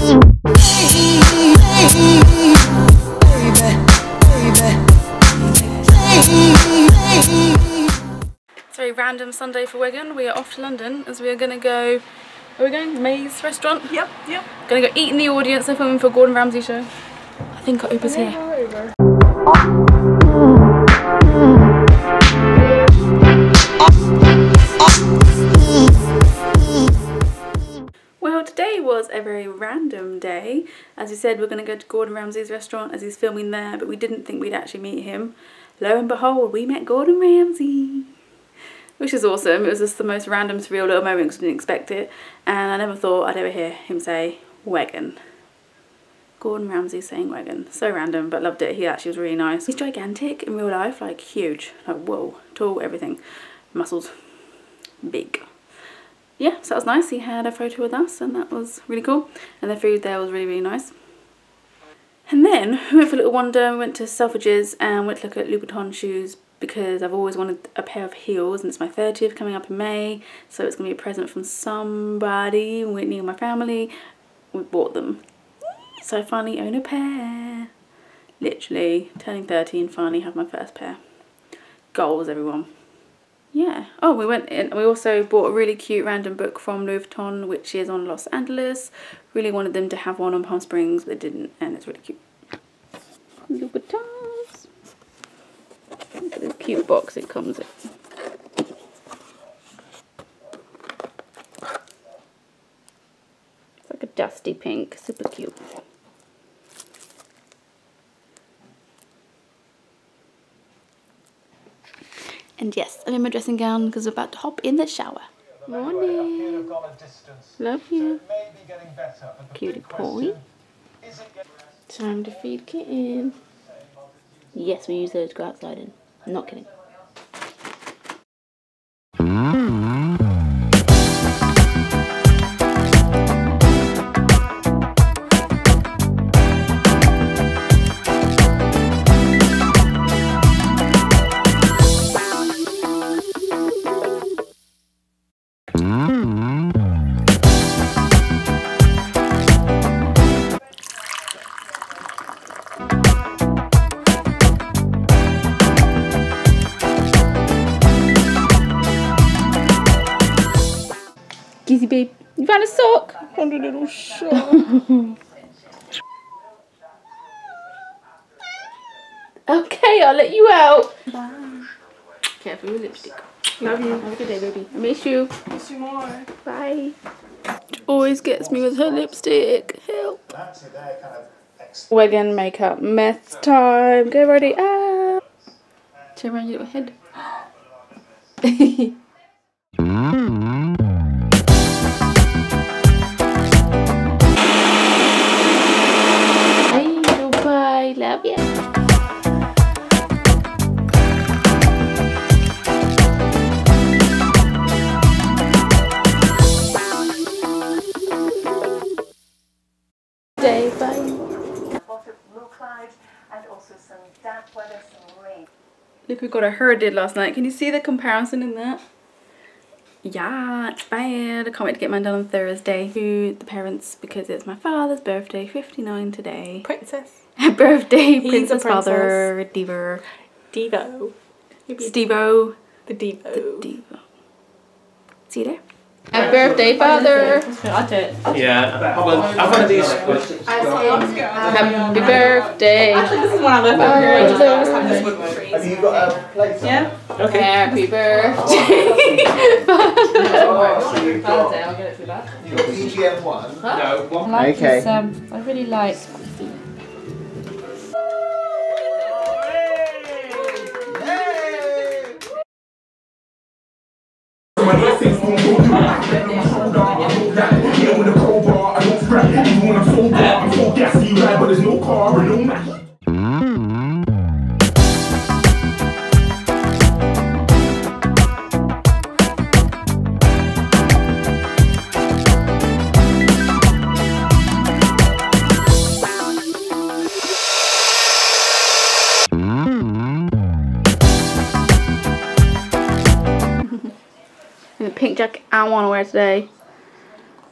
Very random Sunday for Wegan. We are off to London as we are going to go. Are we going? Maze restaurant? Yep, yep. Gonna go eat in the audience and filming for Gordon Ramsay show. I think our Uber's here. Well, random day. As we said, we're going to go to Gordon Ramsay's restaurant as he's filming there, but we didn't think we'd actually meet him. Lo and behold, we met Gordon Ramsay, which is awesome. It was just the most random, surreal little moment because I didn't expect it. And I never thought I'd ever hear him say Wegan. Gordon Ramsay saying Wegan. So random, but loved it. He actually was really nice. He's gigantic in real life, like huge. Like, whoa, tall, everything. Muscles, big yeah, so that was nice. He had a photo with us and that was really cool. And the food there was really, really nice. And then we went for a little wander, we went to Selfridges and went to look at Louboutin shoes because I've always wanted a pair of heels and it's my 30th coming up in May. So it's going to be a present from somebody, Whitney and my family. We bought them. So I finally own a pair. Literally turning 30 and finally have my first pair. Goals, everyone yeah. Oh we went in we also bought a really cute random book from Louis Vuitton which is on Los Angeles. Really wanted them to have one on Palm Springs but they didn't and it's really cute. Louis Vuittons. This cute box it comes in. It's like a dusty pink super cute And yes, I'm in my dressing gown because we're about to hop in the shower. Morning. Love you. Cutie boy. Time to feed kitten. Yes, we use those to go outside in. I'm not kidding. Babe, you found a sock? Found a little shot. Okay, I'll let you out. Bye. Careful with lipstick. Love you. Have a good day, baby. I miss you. Miss you more. Bye. She always gets me with her lipstick. Help. Wegan makeup mess time. Get ready. Ah. Turn around your little head. damp weather, some rain. Look what I heard did last night. Can you see the comparison in that? Yeah, it's bad. I can't wait to get mine done on Thursday. To the parents because it's my father's birthday, 59 today. Princess. birthday, He's a princess father, diva, Devo. Stevo, The Devo. diva. See you there. Happy birthday, father. Yeah, well, I've one of these. Happy birthday. Actually, This is when I left over here. I just always have this with my trees. Have you got a plate? Yeah. Okay. Happy birthday. Oh, so you've got, you've got EGM one. No, like Okay. um, I really like And the pink jacket I want to wear today.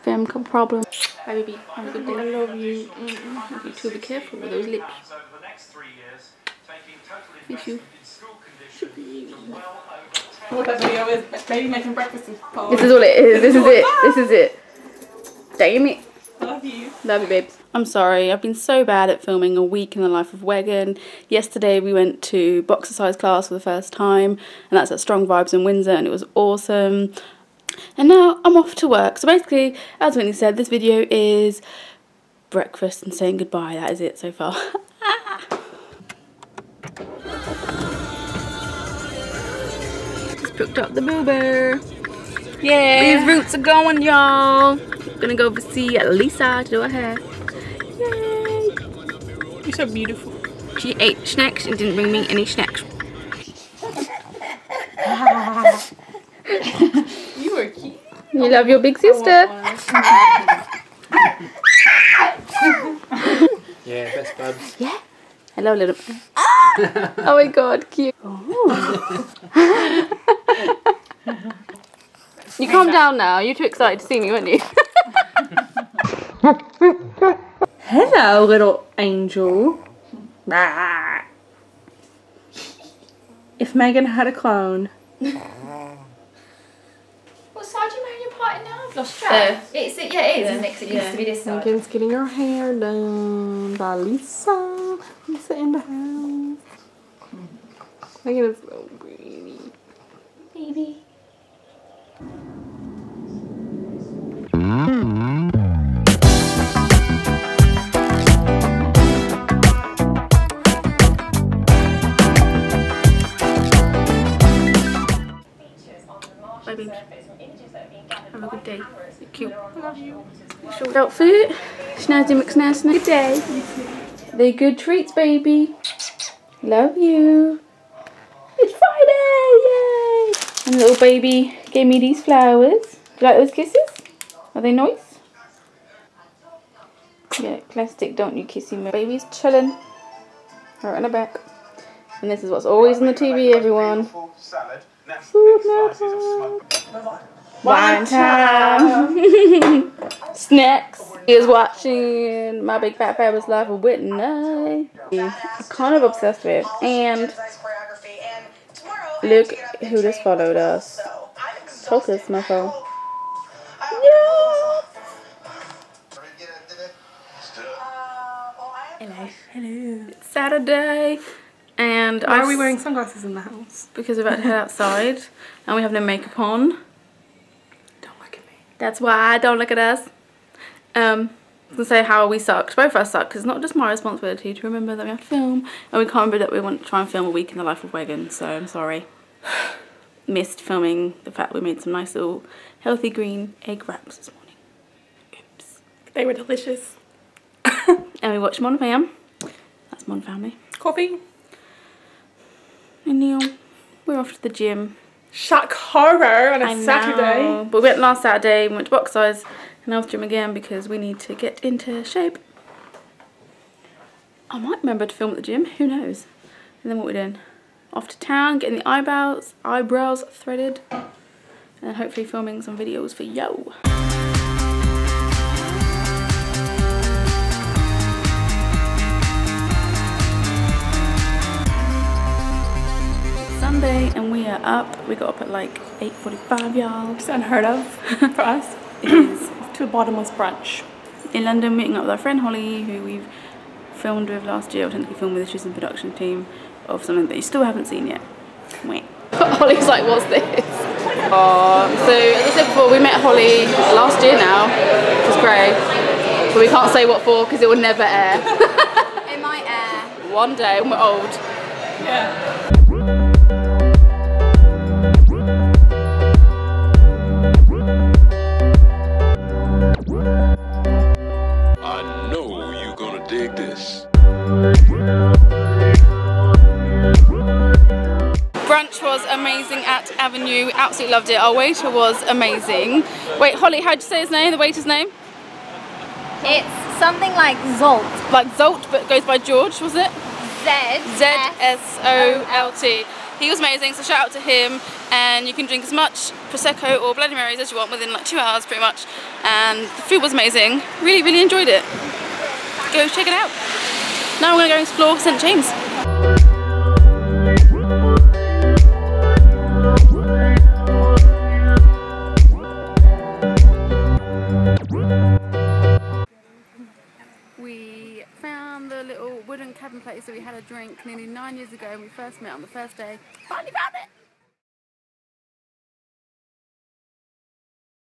Femme couple problem. Bye, baby. Have a good day. I love you. Mm-mm. You too. Be careful with those lips. Miss you. What that video is baby making breakfast is cold. This is all it is. This is it. This is it. Damn it. Love you. Love you, babes. I'm sorry, I've been so bad at filming a week in the life of Wegan. Yesterday we went to boxercise class for the first time, and that's at Strong Vibes in Windsor, and it was awesome. And now I'm off to work. So basically, as Whitney said, this video is breakfast and saying goodbye. That is it so far. Just picked up the boober. Yeah. These roots are going, y'all. Gonna go see Lisa to do her hair. Yay! You're so beautiful. She ate snacks and didn't bring me any snacks. You are cute. You love your big sister. Yeah, best buds. Yeah. Hello, little. oh my god, cute. you calm down now. You're too excited to see me, weren't you? Hello, little angel. If Megan had a clone. What side do you marry your partner now? I've lost track. It's it, yeah, it is, isn't it? 'Cause it used to be this side. Megan's getting her hair done by Lisa. Lisa in the house. Megan is so pretty. Baby. Bye, baby. Have a good day. You're cute. Short outfit. Snazzy McSnazzy. Good day. They're good treats, baby. Love you. It's Friday! Yay! And little baby gave me these flowers. Do you like those kisses? Are they nice? Yeah, plastic, don't you kissy me. Baby's chilling. Right in the back. And this is what's always on the TV, everyone. Food network. Wine time. Snacks. Is watching My Big Fat Fabulous Life of Whitney. I'm kind of obsessed with. And look who just followed us. Focus, my phone. Yeah. Hello. Hello. It's Saturday. And Why are we wearing sunglasses in the house? because we're about to head outside and we have no makeup on. Don't look at me. That's why don't look at us. Um, I was gonna say how we sucked. Both of us sucked because it's not just my responsibility to remember that we have to film and we can't remember that we want to try and film a week in the life of Wegan. So I'm sorry. Missed filming the fact we made some nice little healthy green egg wraps this morning. Oops. They were delicious. And we watched Mon Fam. That's Mon Family. Coffee. Neil, we're off to the gym. Shock horror on a I Saturday. know. But we went last Saturday, we went to box size, and now to gym again because we need to get into shape. I might remember to film at the gym, who knows? And then what we're doing? Off to town, getting the eyebrows, eyebrows threaded, and hopefully filming some videos for yo. Are up. We got up at like 8.45 y'all. It's unheard of for us. It is. To a bottomless brunch. in London meeting up with our friend Holly who we've filmed with last year, or technically filmed with, the she's in production team of something that you still haven't seen yet. Wait. Holly's like, what's this? Oh, so as I said before, we met Holly last year now, which is great. But we can't say what for because it will never air. It might air. One day when we're old. Yeah. Absolutely loved it. Our waiter was amazing. Wait, Holly, how'd you say his name? The waiter's name? It's something like Zsolt. Like Zsolt, but goes by George, was it? Z. Z S O L T. he was amazing, so shout out to him. And you can drink as much Prosecco or Bloody Marys as you want within like two hours pretty much. And the food was amazing. Really, really enjoyed it. Go check it out. Now we're gonna go explore St. James. Nine years ago and we first met on the first day. Finally found it!